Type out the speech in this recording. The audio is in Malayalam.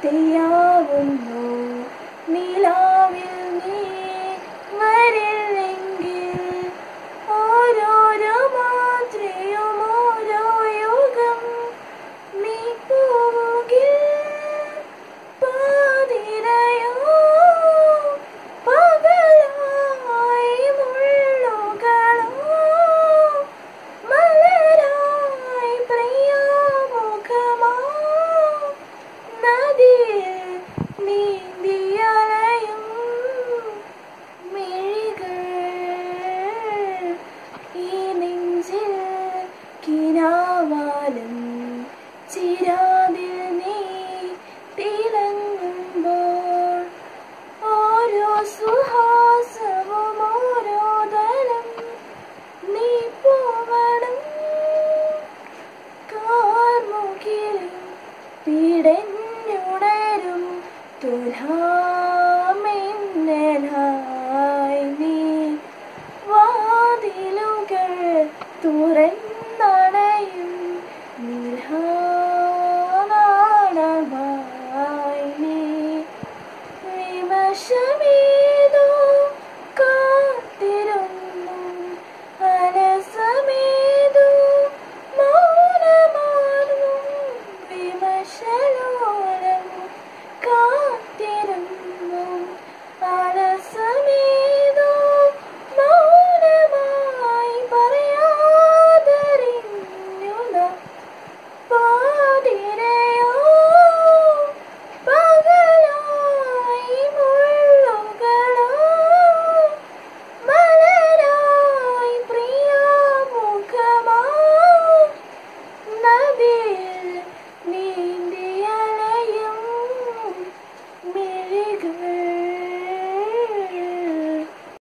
ശക്തിയാവുന്നു ചിരാതിൽ നീ തിളങ്ങുമ്പോൾ ഓരോ സുഹാസവും ഓരോ തലം നീ പോവണം. കാർമുകിലും പിടഞ്ഞുണരും തുലാമിന്നലായി നീ. വാതിലുകൾ തുറന്നണയും നിൽഹാ ആകാശമേതോ കാത്തിരുന്നു. മനസ്സമേതോ മൗനമാർന്നു. വിമശലോ